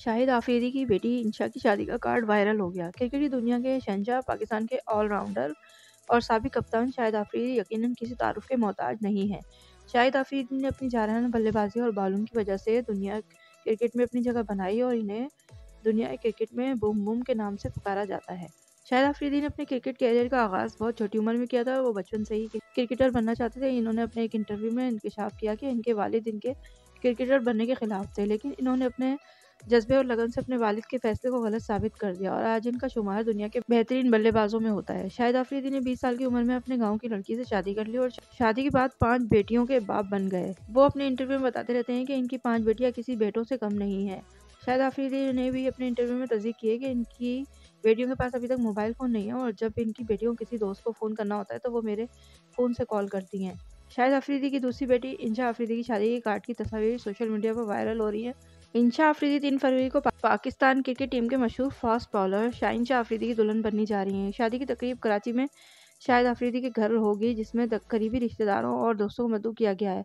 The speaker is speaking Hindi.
शाहिद आफरीदी की बेटी इंशा की शादी का कार्ड वायरल हो गया। क्रिकेट की दुनिया के शहनशाह पाकिस्तान के ऑलराउंडर और सबक कप्तान शाहिद आफरीदी यकीनन किसी तारुफ के मोहताज नहीं है। शाहिद आफरीदी ने अपनी जारहाना बल्लेबाजी और बॉलिंग की वजह से दुनिया क्रिकेट में अपनी जगह बनाई और इन्हें दुनिया क्रिकेट में बूम बूम के नाम से पुकारा जाता है। शाहिद आफरीदी ने अपने क्रिकेट कैरियर का आगाज़ बहुत छोटी उम्र में किया था। वो बचपन से ही क्रिकेटर बनना चाहते थे। इन्होंने अपने एक इंटरव्यू में इंकशाफ किया कि इनके वालिद इनके क्रिकेटर बनने के खिलाफ थे, लेकिन इन्होंने अपने जज्बे और लगन से अपने वालिद के फैसले को गलत साबित कर दिया और आज इनका शुमार दुनिया के बेहतरीन बल्लेबाजों में होता है। शाहिद आफरीदी ने 20 साल की उम्र में अपने गाँव की लड़की से शादी कर ली और शादी के बाद पाँच बेटियों के बाप बन गए। वो अपने इंटरव्यू में बताते रहते हैं कि इनकी पाँच बेटियाँ किसी बेटों से कम नहीं है। शाहिद आफरीदी ने भी अपने इंटरव्यू में तस्दीक की है कि इनकी बेटियों के पास अभी तक मोबाइल फ़ोन नहीं है और जब इनकी बेटियों किसी दोस्त को फ़ोन करना होता है तो वो मेरे फ़ोन से कॉल करती हैं। शाहिद अफरीदी की दूसरी बेटी इंशा अफरीदी की शादी के कार्ड की तस्वीर सोशल मीडिया पर वायरल हो रही है। इंशा आफरीदी तीन फरवरी को पाकिस्तान क्रिकेट टीम के मशहूर फास्ट बॉलर शाहिन शाह अफरीदी की दुल्हन बननी जा रही हैं। शादी की तकरीब कराची में शाहिद आफरीदी के घर होगी, जिसमें करीबी रिश्तेदारों और दोस्तों को मदू किया गया है।